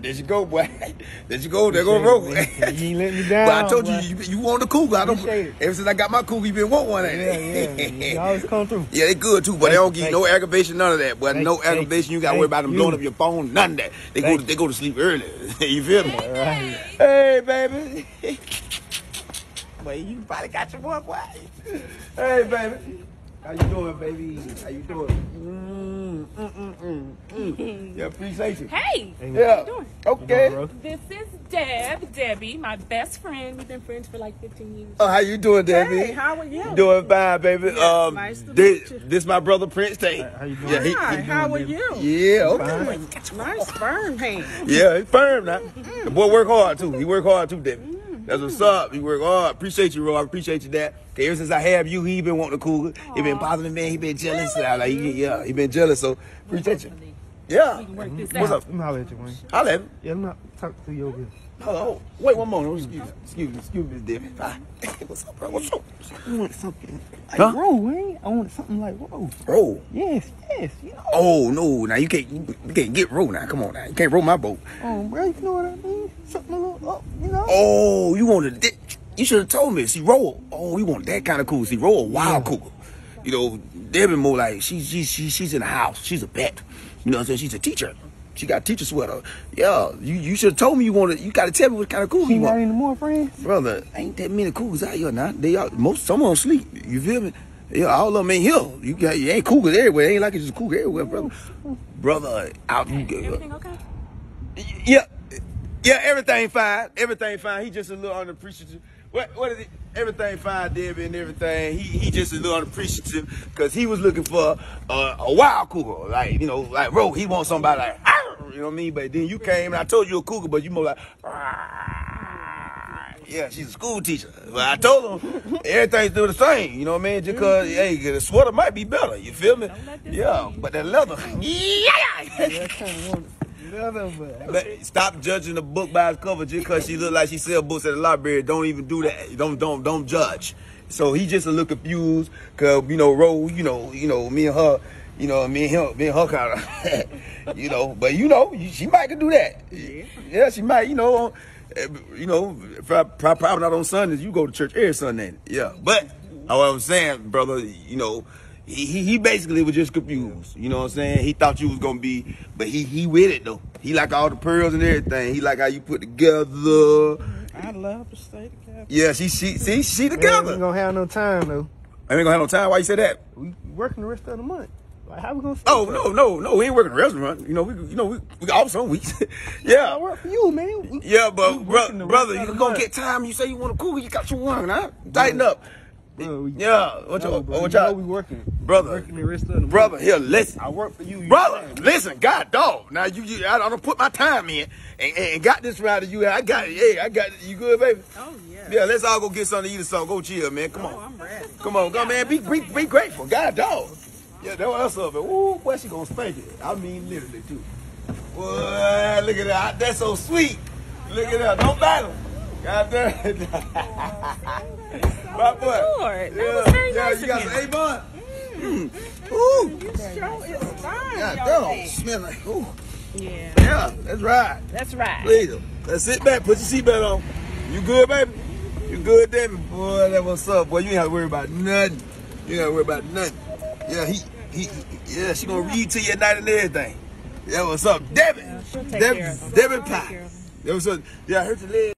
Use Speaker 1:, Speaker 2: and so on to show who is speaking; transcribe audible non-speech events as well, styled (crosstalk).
Speaker 1: There you go, boy. (laughs) There you go. There go roll.
Speaker 2: You ain't let me down.
Speaker 1: But I told you,
Speaker 2: boy.
Speaker 1: you, you want the cougar. I don't.
Speaker 2: Appreciate.
Speaker 1: Ever since I got my cougar, you been want one,
Speaker 2: Yeah, yeah. You always come through.
Speaker 1: Yeah, they good too, but they don't give you no aggravation, none of that. But no
Speaker 2: thank
Speaker 1: aggravation, you
Speaker 2: you,
Speaker 1: gotta worry about them
Speaker 2: you.
Speaker 1: blowing up your phone, none of that. They go to, they go to sleep early. (laughs) you feel me?
Speaker 2: Right.
Speaker 1: Hey, baby. Well, you probably got your boy quiet. Hey, baby. How you doing, baby? How you doing? Mm, mm, mm, mm, mm. Yeah, appreciate you.
Speaker 3: Hey,
Speaker 1: Yeah.
Speaker 3: doing?
Speaker 1: Okay.
Speaker 2: bro?
Speaker 3: this is Deb, Debbie, my best friend. We've been friends for like 15 years.
Speaker 1: Oh, how you doing, Debbie?
Speaker 4: Hey, how are you?
Speaker 1: Doing fine, baby. um,
Speaker 4: nice to
Speaker 1: this,
Speaker 4: meet you.
Speaker 1: this my brother Prince Tay.
Speaker 2: How you doing?
Speaker 1: Yeah, he,
Speaker 4: Hi,
Speaker 1: he
Speaker 4: how are
Speaker 1: doing
Speaker 4: you?
Speaker 1: Yeah, okay.
Speaker 4: You got your nice firm hand.
Speaker 1: Yeah, he's firm now. The boy work hard too. He work hard too, Debbie. That's what's up. He work hard. Appreciate you, Ro. I appreciate you that. 'Cause ever since I have you, he been wanting to cougar. He been positive, man. He been jealous. Like, he, yeah, he been jealous. So appreciate you. Yeah.
Speaker 3: We can work this
Speaker 1: What's
Speaker 3: out.
Speaker 1: up?
Speaker 2: Let me holler at you, Wayne.
Speaker 1: I'll let him.
Speaker 2: Yeah, let me talk to you over here.
Speaker 1: Hold on. Wait one moment. Excuse me. Excuse me. Excuse me, Debbie. Bye. (laughs) What's up, bro? What's up?
Speaker 2: I want something like
Speaker 1: Huh?
Speaker 2: roll, Wayne. I want something like roll.
Speaker 1: Roll.
Speaker 2: Yes, yes. You know.
Speaker 1: Oh no! Now you can't. You, you can't get roll now. Come on now. You can't roll my boat.
Speaker 2: Oh, bro, you know what I mean? Something a little up, you know?
Speaker 1: Oh, you wanted that? You should have told me. See, roll. Oh, you want that kind of cool. See, roll a wild cougar. You know, Debbie more like she, she, she, she's in the house. She's a pet. You know what I'm saying? She's a teacher. She got a teacher sweater. Yeah, you, you should have told me you wanted. You got to tell me what kind of cougar
Speaker 2: She
Speaker 1: you
Speaker 2: not
Speaker 1: want.
Speaker 2: any more friends?
Speaker 1: Brother, ain't that many cougars out here now. They all, most some of them sleep. You feel me? Yeah, all of them ain't here. You got you ain't cougars everywhere. Ain't like it's just cougar everywhere, brother. Brother, out.
Speaker 3: Everything okay?
Speaker 1: Yeah, yeah, everything fine. Everything fine. He just a little unappreciative. What what is it? Everything fine, Debbie, and everything. He he just a little unappreciative because he was looking for uh, a wild cougar, like you know, like bro, he wants somebody like, "Arr!" you know what I mean. But then you came and I told you a cougar, but you more like, "Arr!" yeah, she's a school teacher. But I told him everything's still the same. You know what I mean? Just because hey, the sweater might be better. You feel me?
Speaker 3: Don't let this
Speaker 1: Yeah, but that leather, (laughs) yeah.
Speaker 2: I of want another, but.
Speaker 1: But stop judging the book by its cover just because she look like she sell books at the library. Don't even do that. Don't don't don't judge. So he just a little confused because you know Ro, you know you know me and her, you know me and him, me and her kind of, (laughs) you know. But you know she might could do that. Yeah, she might. You know, eh, you know, pro- pro- probably not on Sundays. You go to church every Sunday. Yeah, but what I'm saying, brother, you know. He, he he basically was just confused. You know what I'm saying? He thought you was gonna be, but he he with it though. He like all the pearls and everything. He like how you put together.
Speaker 4: I love to stay together.
Speaker 1: Yeah, she she see she
Speaker 2: Man, we
Speaker 1: together.
Speaker 2: ain't gonna have no time, though.
Speaker 1: I ain't gonna have no time. Why you say that?
Speaker 2: We working the rest of the month. Like, how we gonna stay?
Speaker 1: Oh no no no, we ain't working the restaurant. You know we you know we we off some weeks. (laughs) yeah.
Speaker 2: I work for you, man. We-
Speaker 1: Yeah, but bro, brother, you gonna
Speaker 2: month.
Speaker 1: get time. You say you want to cool? you got your one, huh? Tighten up.
Speaker 2: Bro, we-
Speaker 1: Yeah, what
Speaker 2: No,
Speaker 1: y'all,
Speaker 2: bro,
Speaker 1: what
Speaker 2: you know
Speaker 1: y'all,
Speaker 2: we working.
Speaker 1: Brother.
Speaker 2: working the rest of the month.
Speaker 1: brother, here, listen.
Speaker 2: I work for you. you
Speaker 1: Brother,
Speaker 2: understand?
Speaker 1: listen, God dog. Now you, you I, I don't put my time in and, and got this round of you. I got it. Hey, I got it. You good, baby?
Speaker 4: Oh, yeah.
Speaker 1: Yeah, let's all go get something to eat or something. Go chill, man. Come
Speaker 4: Oh,
Speaker 1: on.
Speaker 4: I'm ready.
Speaker 1: Come on, come man. Be, be, be grateful. God dog. Yeah, that's what else up. Ooh, boy, she gonna spank it. I mean literally too. Boy, look at that. That's so sweet. Look at that. Don't battle. God damn. (laughs) My boy.
Speaker 3: Lord, that was very
Speaker 1: yeah,
Speaker 3: nice
Speaker 1: you got
Speaker 3: of
Speaker 1: some. A-Bun? Mm. Ooh.
Speaker 4: You sure is fine,
Speaker 1: God damn. Smell like, ooh.
Speaker 3: Yeah,
Speaker 1: Yeah, that's right.
Speaker 3: that's right.
Speaker 1: Please. Let's sit back. Put your seatbelt on. You good, baby? You good, Debbie? Boy, that what's up. Boy, you ain't have to worry about nothing. You ain't have to worry about nothing. Yeah, he, he, yeah, she gonna read to you at night and everything. Yeah, what's up? Debbie.
Speaker 3: take
Speaker 1: Debbie,
Speaker 3: care of him.
Speaker 1: Debbie
Speaker 3: She'll
Speaker 1: Pie. That was up. Yeah, I hurt your leg.